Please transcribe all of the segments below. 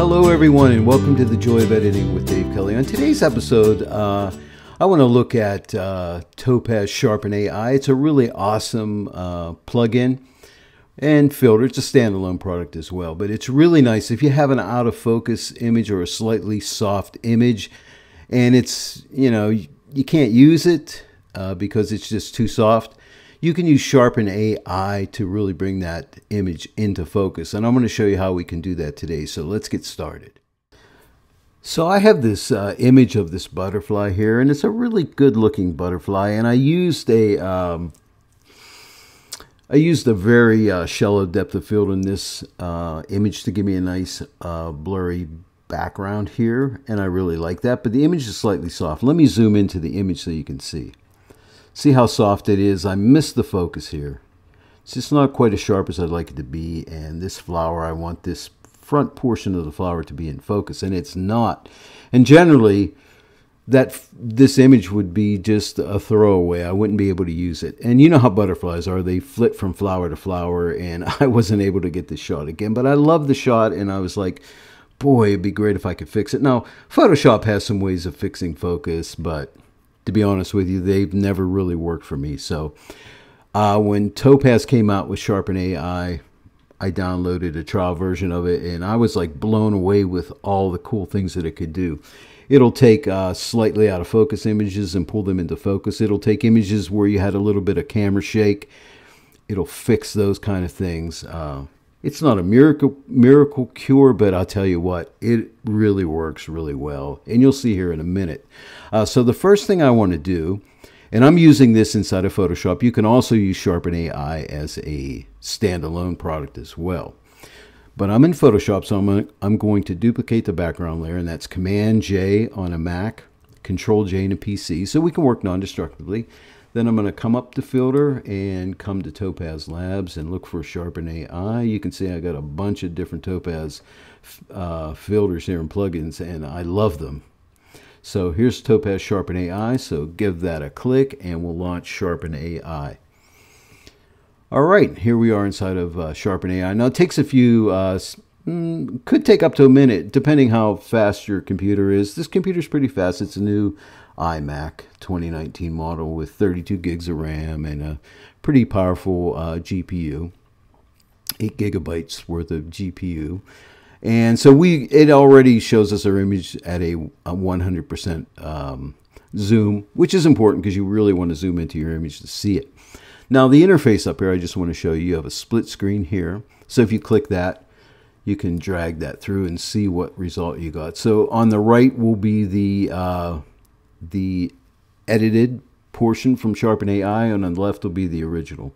Hello, everyone, and welcome to the Joy of Editing with Dave Kelly. On today's episode, uh, I want to look at uh, Topaz Sharpen AI. It's a really awesome uh, plugin and filter. It's a standalone product as well, but it's really nice if you have an out of focus image or a slightly soft image, and it's you know you can't use it uh, because it's just too soft you can use Sharpen AI to really bring that image into focus. And I'm going to show you how we can do that today. So let's get started. So I have this uh, image of this butterfly here, and it's a really good looking butterfly. And I used a, um, I used a very uh, shallow depth of field in this uh, image to give me a nice uh, blurry background here. And I really like that, but the image is slightly soft. Let me zoom into the image so you can see. See how soft it is? I missed the focus here. It's just not quite as sharp as I'd like it to be. And this flower, I want this front portion of the flower to be in focus, and it's not. And generally, that this image would be just a throwaway. I wouldn't be able to use it. And you know how butterflies are. They flit from flower to flower, and I wasn't able to get the shot again. But I love the shot, and I was like, boy, it'd be great if I could fix it. Now, Photoshop has some ways of fixing focus, but to be honest with you, they've never really worked for me. So uh, when Topaz came out with Sharpen AI, I downloaded a trial version of it, and I was like blown away with all the cool things that it could do. It'll take uh, slightly out of focus images and pull them into focus. It'll take images where you had a little bit of camera shake. It'll fix those kind of things. Uh, it's not a miracle miracle cure, but I'll tell you what, it really works really well, and you'll see here in a minute. Uh, so the first thing I want to do, and I'm using this inside of Photoshop. You can also use Sharpen AI as a standalone product as well. But I'm in Photoshop, so I'm, I'm going to duplicate the background layer, and that's Command J on a Mac, Control J on a PC, so we can work non-destructively. Then I'm going to come up to filter and come to Topaz Labs and look for Sharpen AI. You can see I got a bunch of different Topaz uh, filters here and plugins, and I love them. So here's Topaz Sharpen AI. So give that a click, and we'll launch Sharpen AI. All right, here we are inside of uh, Sharpen AI. Now it takes a few, uh, mm, could take up to a minute, depending how fast your computer is. This computer is pretty fast. It's a new iMac 2019 model with 32 gigs of RAM and a pretty powerful uh, GPU, 8 gigabytes worth of GPU. And so we it already shows us our image at a, a 100% um, zoom, which is important because you really want to zoom into your image to see it. Now the interface up here, I just want to show you, you have a split screen here. So if you click that, you can drag that through and see what result you got. So on the right will be the uh, the edited portion from Sharpen AI, and on the left will be the original.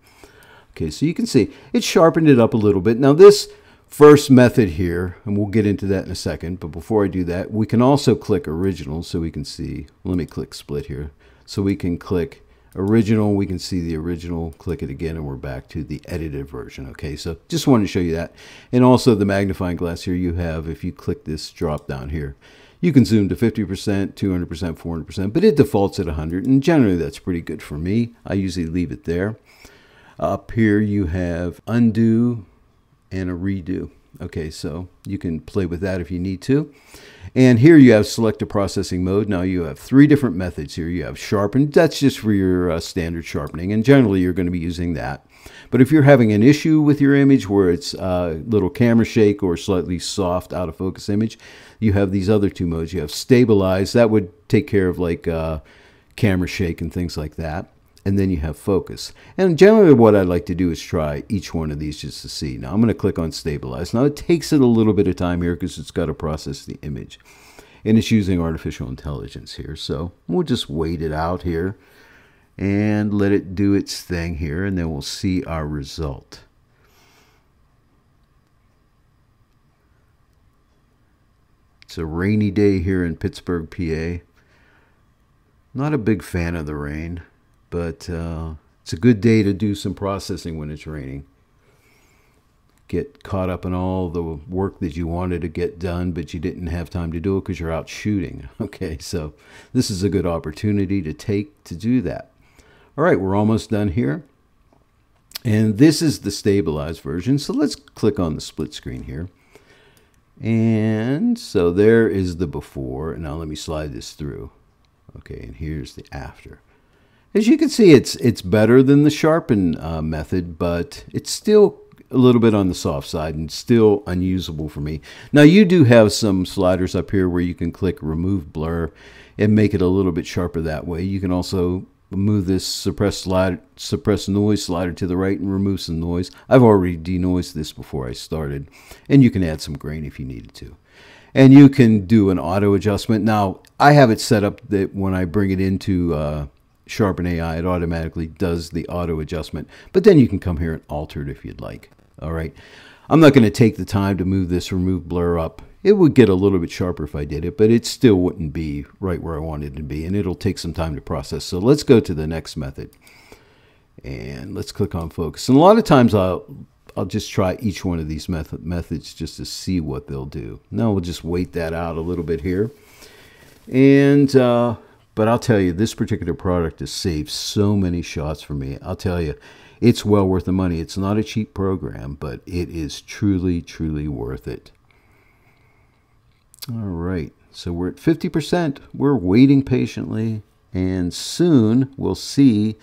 Okay, so you can see it sharpened it up a little bit. Now this first method here, and we'll get into that in a second, but before I do that, we can also click original so we can see, let me click split here, so we can click original, we can see the original, click it again, and we're back to the edited version. Okay, so just wanted to show you that. And also the magnifying glass here you have, if you click this drop down here, you can zoom to 50%, 200%, 400%, but it defaults at 100, and generally that's pretty good for me. I usually leave it there. Up here you have undo and a redo. Okay, so you can play with that if you need to. And here you have select a processing mode. Now you have three different methods here. You have sharpen, that's just for your uh, standard sharpening, and generally you're going to be using that. But if you're having an issue with your image where it's a little camera shake or slightly soft out of focus image, you have these other two modes. You have stabilize, that would take care of like uh, camera shake and things like that. And then you have focus. And generally what I'd like to do is try each one of these just to see. Now I'm going to click on stabilize. Now it takes it a little bit of time here because it's got to process the image. And it's using artificial intelligence here. So we'll just wait it out here and let it do its thing here and then we'll see our result. It's a rainy day here in Pittsburgh, PA. Not a big fan of the rain, but uh, it's a good day to do some processing when it's raining. Get caught up in all the work that you wanted to get done, but you didn't have time to do it because you're out shooting. Okay, so this is a good opportunity to take to do that. All right, we're almost done here. And this is the stabilized version. So let's click on the split screen here. And so there is the before. And now let me slide this through. Okay, and here's the after. As you can see, it's it's better than the sharpen uh, method, but it's still a little bit on the soft side and still unusable for me. Now you do have some sliders up here where you can click remove blur and make it a little bit sharper that way. You can also move this suppress slide suppress noise slider to the right and remove some noise. I've already denoised this before I started and you can add some grain if you needed to. And you can do an auto adjustment. Now I have it set up that when I bring it into uh, Sharpen AI, it automatically does the auto adjustment. But then you can come here and alter it if you'd like. All right. I'm not going to take the time to move this remove blur up. It would get a little bit sharper if I did it, but it still wouldn't be right where I wanted it to be, and it'll take some time to process. So let's go to the next method. And let's click on focus. And a lot of times I'll I'll just try each one of these method, methods just to see what they'll do. Now we'll just wait that out a little bit here. And uh, but I'll tell you, this particular product has saved so many shots for me. I'll tell you, it's well worth the money. It's not a cheap program, but it is truly, truly worth it. All right, so we're at 50%. We're waiting patiently, and soon we'll see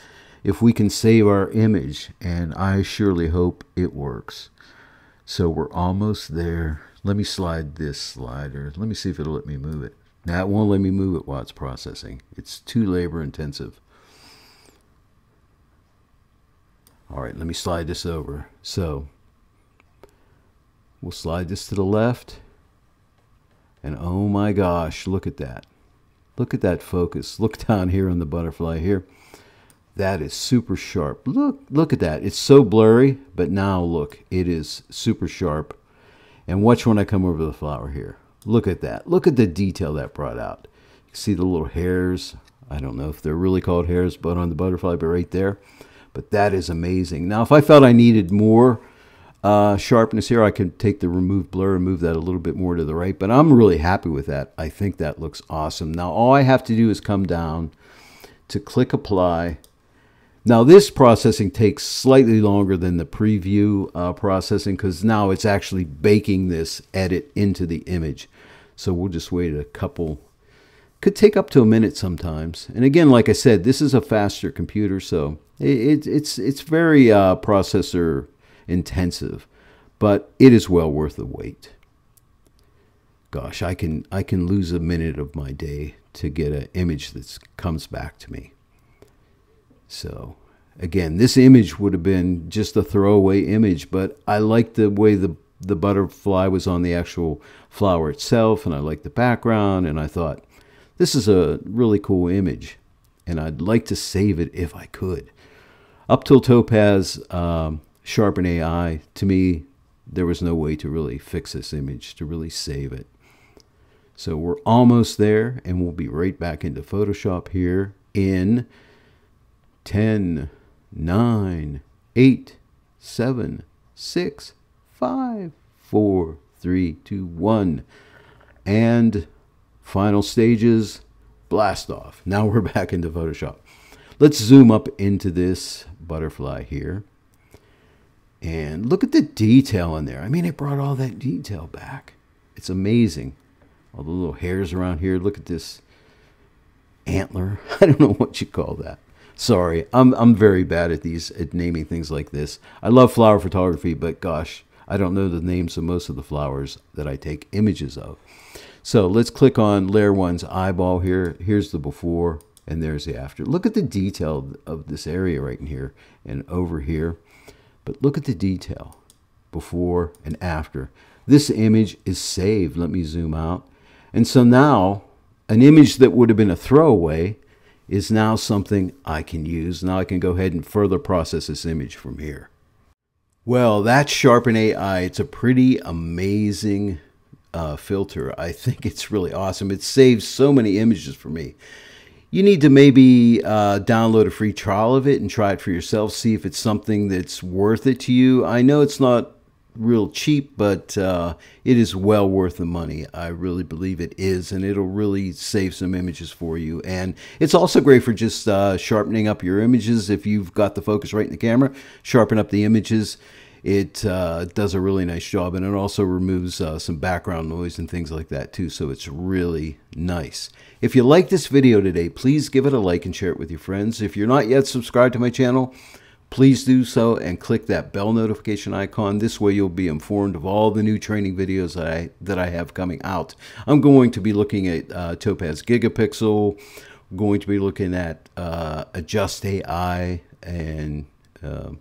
if we can save our image, and I surely hope it works. So we're almost there. Let me slide this slider. Let me see if it'll let me move it. It won't let me move it while it's processing. It's too labor intensive. All right, let me slide this over. So we'll slide this to the left. And oh my gosh, look at that. Look at that focus. Look down here on the butterfly here. That is super sharp. Look, look at that. It's so blurry, but now look, it is super sharp. And watch when I come over the flower here. Look at that. Look at the detail that brought out. You see the little hairs. I don't know if they're really called hairs, but on the butterfly, but right there. But that is amazing. Now, if I felt I needed more uh, sharpness here, I can take the remove blur and move that a little bit more to the right. But I'm really happy with that. I think that looks awesome. Now, all I have to do is come down to click apply now this processing takes slightly longer than the preview uh, processing because now it's actually baking this edit into the image. So we'll just wait a couple, could take up to a minute sometimes. And again, like I said, this is a faster computer, so it, it it's, it's very uh, processor intensive, but it is well worth the wait. Gosh, I can, I can lose a minute of my day to get an image that comes back to me. So again, this image would have been just a throwaway image, but I like the way the the butterfly was on the actual flower itself, and I like the background, and I thought this is a really cool image, and I'd like to save it if I could. Up till Topaz um, Sharpen AI, to me, there was no way to really fix this image, to really save it. So we're almost there, and we'll be right back into Photoshop here in 10, 9, 8, 7, 6, 5, 4, 3, 2, 1. And final stages, blast off. Now we're back into Photoshop. Let's zoom up into this butterfly here. And look at the detail in there. I mean, it brought all that detail back. It's amazing. All the little hairs around here. Look at this antler. I don't know what you call that. Sorry, I'm I'm very bad at these at naming things like this. I love flower photography, but gosh, I don't know the names of most of the flowers that I take images of. So let's click on layer one's eyeball here. Here's the before and there's the after. Look at the detail of this area right in here and over here. But look at the detail before and after. This image is saved. Let me zoom out. And so now an image that would have been a throwaway is now something I can use. Now I can go ahead and further process this image from here. Well, that's Sharpen AI. It's a pretty amazing uh, filter. I think it's really awesome. It saves so many images for me. You need to maybe uh, download a free trial of it and try it for yourself. See if it's something that's worth it to you. I know it's not real cheap, but uh, it is well worth the money. I really believe it is, and it'll really save some images for you. And it's also great for just uh, sharpening up your images if you've got the focus right in the camera. Sharpen up the images. It uh, does a really nice job and it also removes uh, some background noise and things like that too so it's really nice. If you like this video today please give it a like and share it with your friends. If you're not yet subscribed to my channel please do so and click that bell notification icon. This way you'll be informed of all the new training videos that I that I have coming out. I'm going to be looking at uh, Topaz Gigapixel going to be looking at uh, Adjust AI and uh,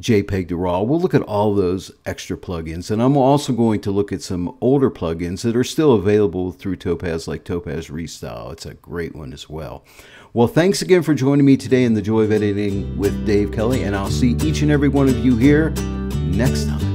JPEG to RAW. We'll look at all those extra plugins. And I'm also going to look at some older plugins that are still available through Topaz, like Topaz Restyle. It's a great one as well. Well, thanks again for joining me today in the Joy of Editing with Dave Kelly, and I'll see each and every one of you here next time.